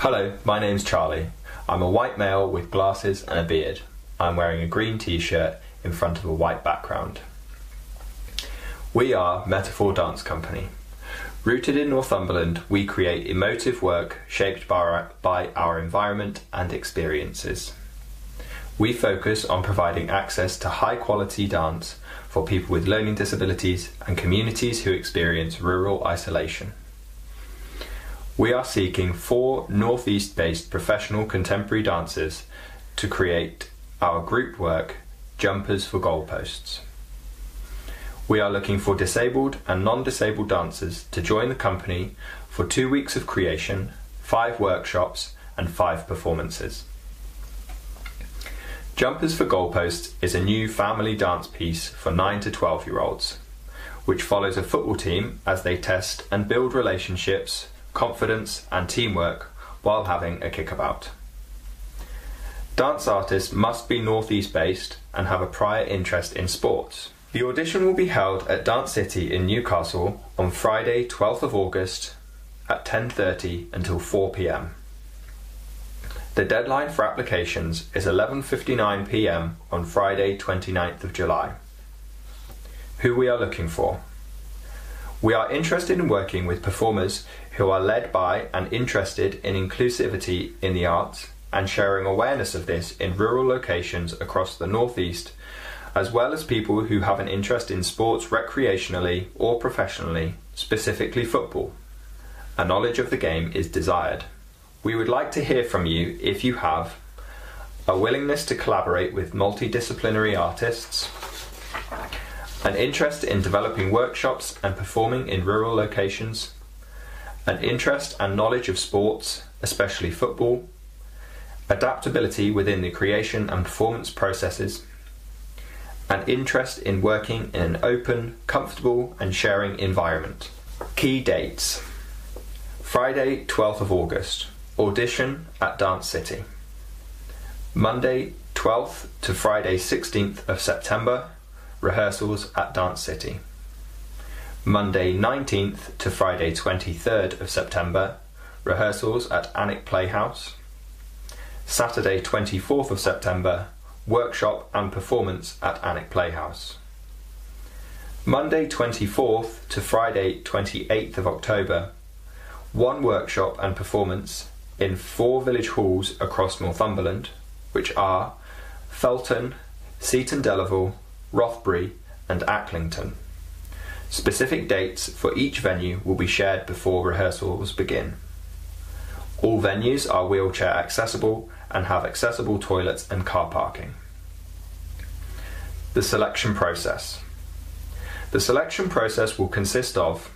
Hello, my name's Charlie. I'm a white male with glasses and a beard. I'm wearing a green t shirt in front of a white background. We are Meta4 Dance Company. Rooted in Northumberland, we create emotive work shaped by our, by our environment and experiences. We focus on providing access to high quality dance for people with learning disabilities and communities who experience rural isolation. We are seeking four Northeast based professional contemporary dancers to create our group work, Jumpers for Goalposts. We are looking for disabled and non disabled dancers to join the company for two weeks of creation, five workshops, and five performances. Jumpers for Goalposts is a new family dance piece for 9 to 12 year olds, which follows a football team as they test and build relationships, confidence, and teamwork while having a kickabout. Dance artists must be Northeast based and have a prior interest in sports. The audition will be held at Dance City in Newcastle on Friday, 12th of August at 10:30 until 4 p.m. The deadline for applications is 11:59 p.m. on Friday, 29th of July. Who we are looking for. We are interested in working with performers who are led by and interested in inclusivity in the arts and sharing awareness of this in rural locations across the Northeast as well as people who have an interest in sports recreationally or professionally, specifically football. A knowledge of the game is desired. We would like to hear from you if you have a willingness to collaborate with multidisciplinary artists, an interest in developing workshops and performing in rural locations, an interest and knowledge of sports, especially football, adaptability within the creation and performance processes, an interest in working in an open, comfortable, and sharing environment. Key dates. Friday, 12th of August, audition at Dance City. Monday, 12th to Friday, 16th of September, rehearsals at Dance City. Monday, 19th to Friday, 23rd of September, rehearsals at Alnwick Playhouse. Saturday, 24th of September, workshop and performance at Alnwick Playhouse. Monday 24th to Friday 28th of October, one workshop and performance in four village halls across Northumberland, which are Felton, Seaton Delaval, Rothbury, and Acklington. Specific dates for each venue will be shared before rehearsals begin. All venues are wheelchair accessible and have accessible toilets and car parking. The selection process. The selection process will consist of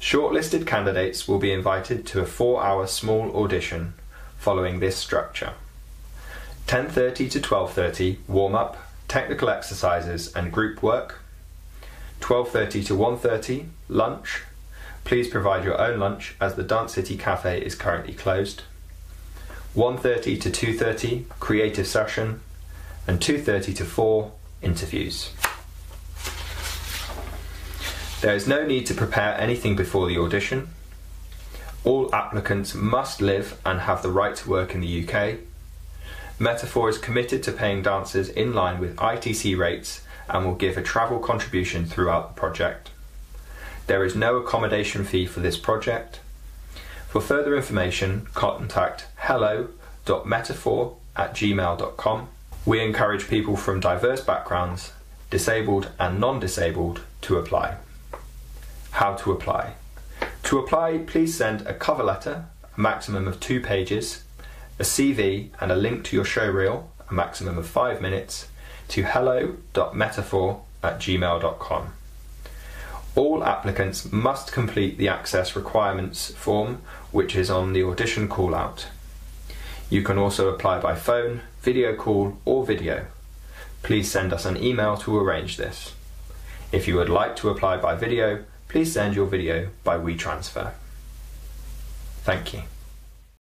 shortlisted candidates will be invited to a 4-hour small audition following this structure. 10:30 to 12:30 warm up, technical exercises and group work. 12:30 to 1:30 lunch. Please provide your own lunch as the Dance City Cafe is currently closed. 1:30 to 2:30 creative session and 2:30 to 4 interviews. There is no need to prepare anything before the audition. All applicants must live and have the right to work in the UK. Meta4 is committed to paying dancers in line with ITC rates and will give a travel contribution throughout the project. There is no accommodation fee for this project. For further information, contact hello.meta4 at gmail.com. We encourage people from diverse backgrounds, disabled and non disabled, to apply. How to apply? To apply, please send a cover letter, a maximum of two pages, a CV, and a link to your show reel, a maximum of five minutes, to hello.meta4 at gmail.com. All applicants must complete the access requirements form, which is on the audition call out. You can also apply by phone, video call, or video. Please send us an email to arrange this. If you would like to apply by video, please send your video by WeTransfer. Thank you.